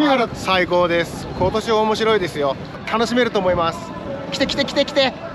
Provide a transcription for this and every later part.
見原最高です。今年面白いですよ。楽しめると思います。来て来て来て来て。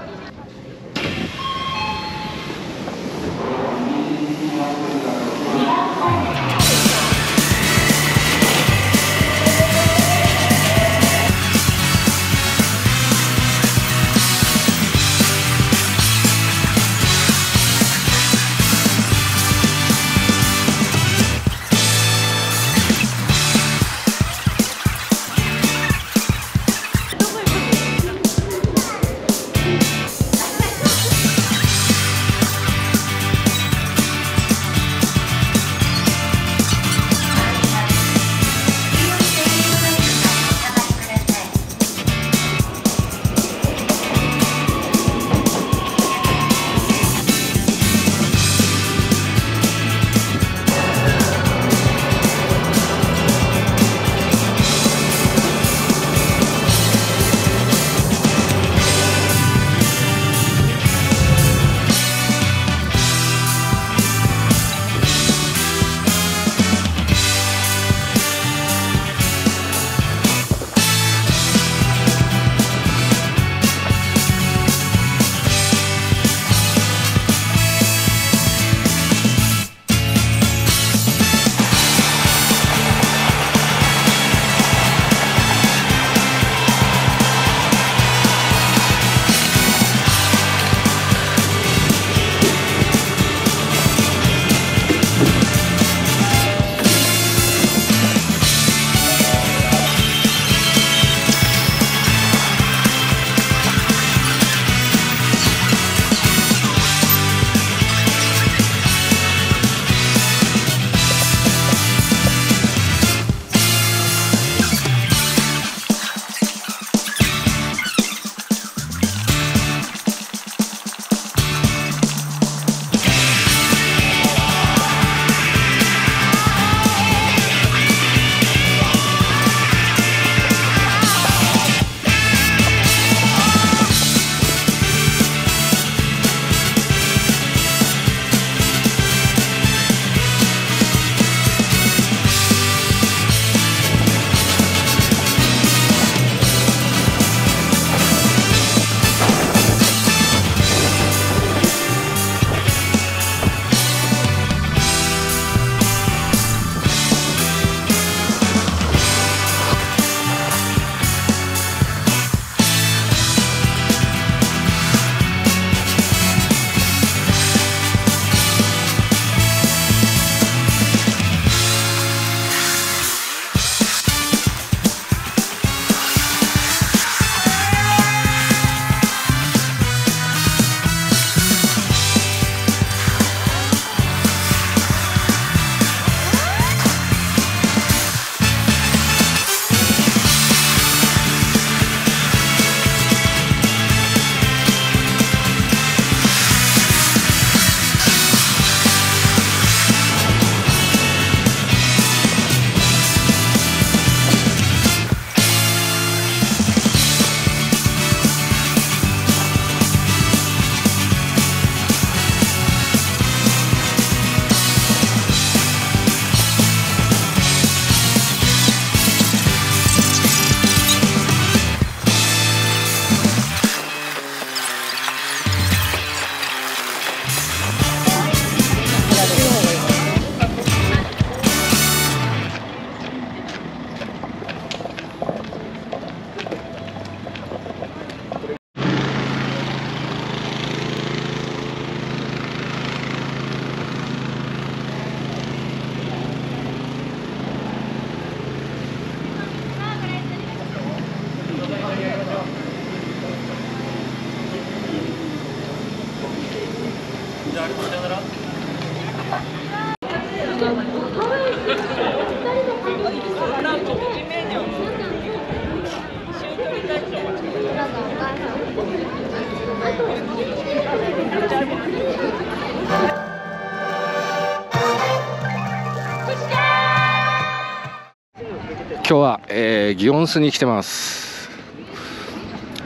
えー、祇園スに来てます。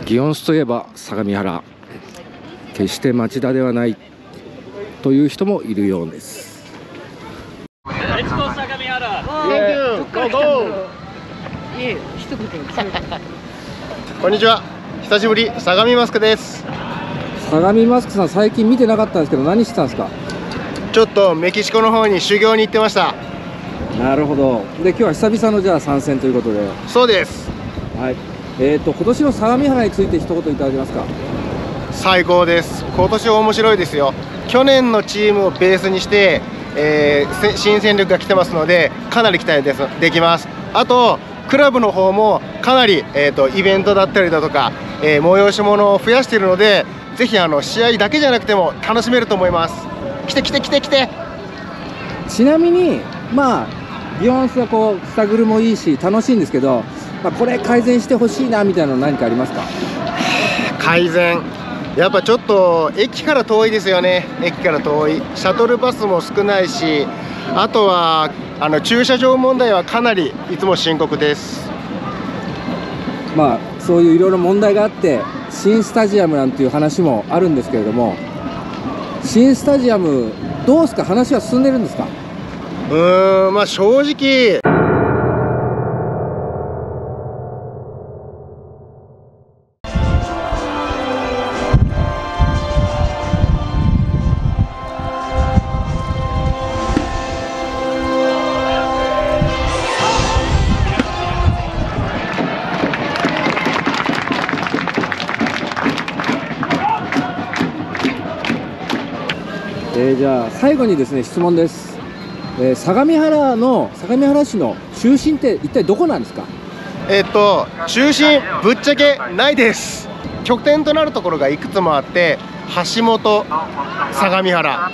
祇園スといえば相模原。決して町田ではないという人もいるようです。レッツゴー相模原 Thank you. Go, go. こんにちは。久しぶり相模マスクです。相模マスクさん最近見てなかったんですけど何してたんですか？ちょっとメキシコの方に修行に行ってましたなるほど。で今日は久々のじゃあ参戦ということで。そうです。はい。えーと今年の相模原について一言いただけますか？最高です。今年面白いですよ。去年のチームをベースにして、えーせ新戦力が来てますのでかなり期待です。できます。あとクラブの方もかなり、えー、とイベントだったりだとか、えー催し物を増やしているのでぜひあの試合だけじゃなくても楽しめると思います。来て来て来て来て。ちなみにまあビヨンスはこうスタグルもいいし楽しいんですけど、まあ、これ改善してほしいなみたいなの何かありますか？改善。やっぱちょっと駅から遠いですよね。駅から遠い。シャトルバスも少ないしあとはあの駐車場問題はかなりいつも深刻です。まあそういういろいろ問題があって新スタジアムなんていう話もあるんですけれども新スタジアムどうですか？話は進んでるんですか？うーんまあ正直。えーじゃあ最後にですね質問です、えー相模原の相模原市の中心って一体どこなんですか？えっと中心ぶっちゃけないです。拠点となるところがいくつもあって橋本相模原。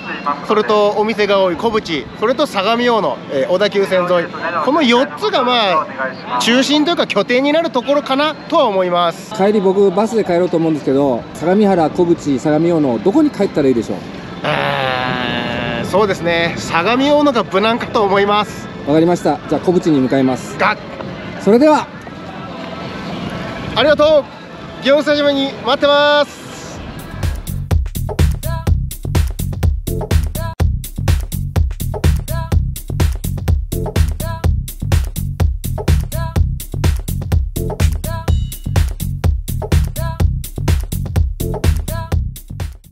それとお店が多い小淵。それと相模大野、えー小田急線沿い。この4つがまあ中心というか拠点になるところかなとは思います。帰り僕バスで帰ろうと思うんですけど相模原小淵相模大野どこに帰ったらいいでしょう？えーそうですね。相模大野が無難かと思います。わかりました。じゃあ小淵に向かいます。がそれでは。ありがとう。祇園スタジアムに待ってます